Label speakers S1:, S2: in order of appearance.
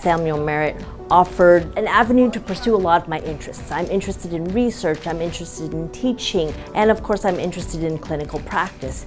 S1: Samuel Merritt offered an avenue to pursue a lot of my interests. I'm interested in research, I'm interested in teaching, and of course I'm interested in clinical practice.